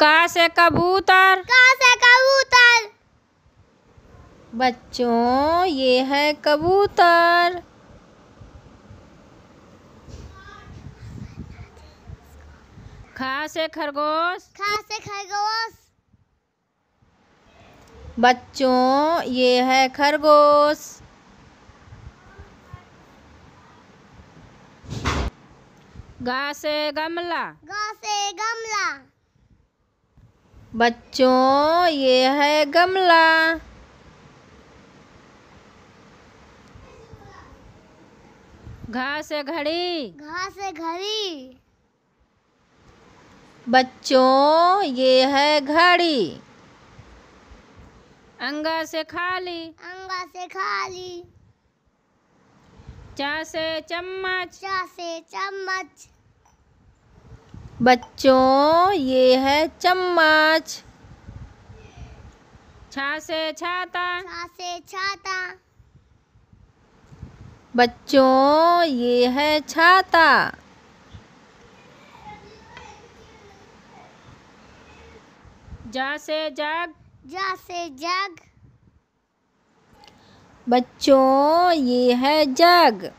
का से कबूतर। का से कबूतर। बच्चों ये है कबूतर। खा से खरगोश। खा से खरगोश। बच्चों ये है खरगोश। गा से गमला। गा से गमला। बच्चों ये है गमला। घा से घड़ी। घा से घड़ी। बच्चों ये है घड़ी। अंगा से खाली। अंगा से खाली। चा से चम्मच। चा से चम्मच। बच्चों ये है चम्मच। छा से छाता। छा से छाता। बच्चों ये है छाता। जा से जग। जा से जग। बच्चों ये है जग।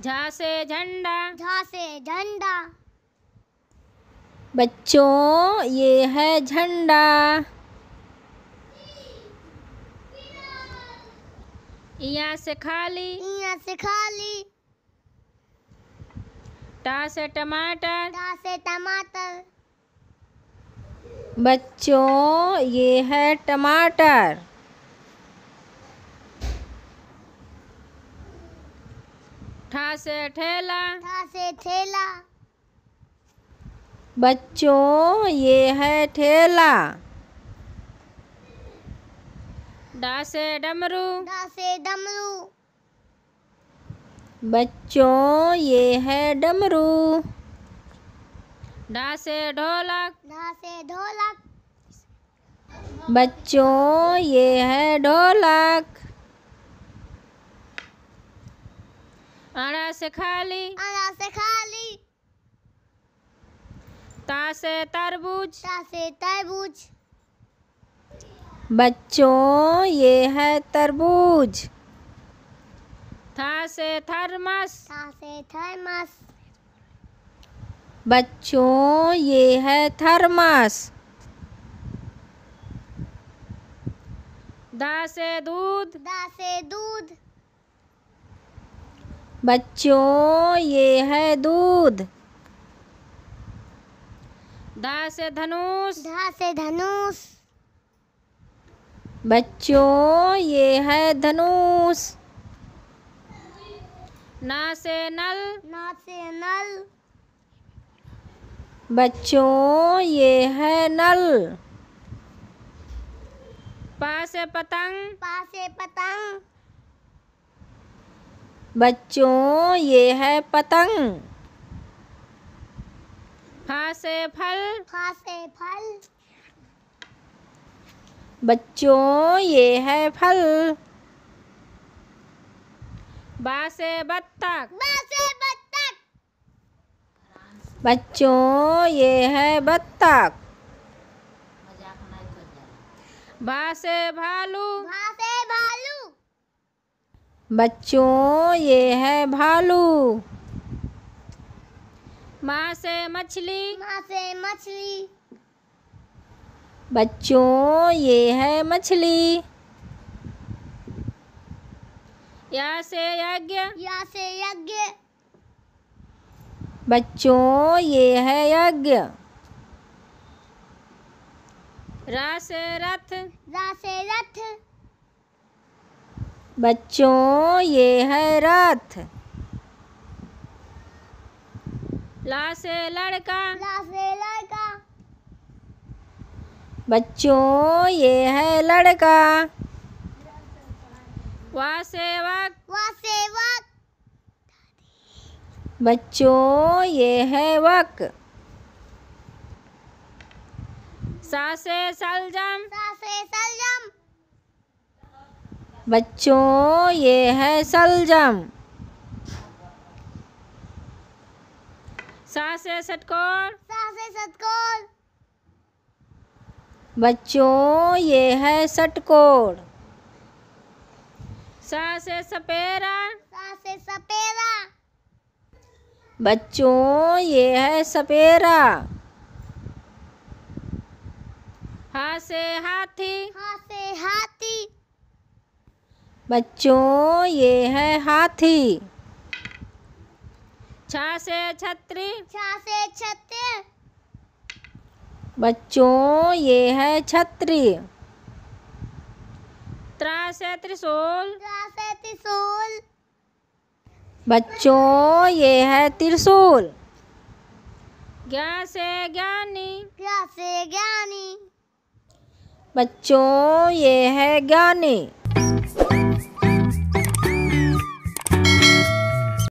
झा से झंडा। झा से झंडा। बच्चों ये है झंडा। इया से खाली। इया से खाली। टा से टमाटर। टा से टमाटर। बच्चों ये है टमाटर। ठा से ठेला। ठा से ठेला। बच्चों ये है ठेला। डा से डमरू। डा से डमरू। बच्चों ये है डमरू। डा से ढोलक। ढा से ढोलक। बच्चों ये है ढोलक। अड़ा से खाली। अना से खाली। ता से तरबूज। ता से तरबूज। बच्चों ये है तरबूज। था से थर्मस। था से थर्मस। बच्चों ये है थर्मस। दा से दूध। दा से दूध। बच्चों ये है दूध। धा से धनुष। धा से धनुष। बच्चों ये है धनुष। ना से नल। ना से नल। बच्चों ये है नल। पा से पतंग। पा से पतंग। बच्चों ये है पतंग। फा से फल। फा से फल। बच्चों ये है फल। बा से बत्तख। बा से बत्तख। बच्चों ये है बत्तख। बा से भालू। भा से भालू बच्चों ये है भालू। माँ से मछली। माँ से मछली। बच्चों ये है मछली। या से यज्ञ। या से यज्ञ। बच्चों ये है यज्ञ। रा से रथ। रा से रथ। बच्चों ये है रथ ला से लड़का। ला से लड़का। बच्चों ये है लड़का। वा से वक। वा से बच्चों ये है वक। सा से सलजम। सा सलजम बच्चों ये है सलजम। सा से षटकोण सा बच्चों ये है षटकोण सा से सपेरा। सा से सपेरा। बच्चों ये है सपेरा। हा से हाथी। हा से हाथी बच्चों ये है हाथी। छा से छतरी। छा से छत्र बच्चों ये है छत्री। त्रा से त्रिशूल। त्रा से त्रिशूल। बच्चों ये है त्रिशूल। ज्ञा से ज्ञानी। ज्ञा से ज्ञानी। बच्चों ये है ज्ञानी।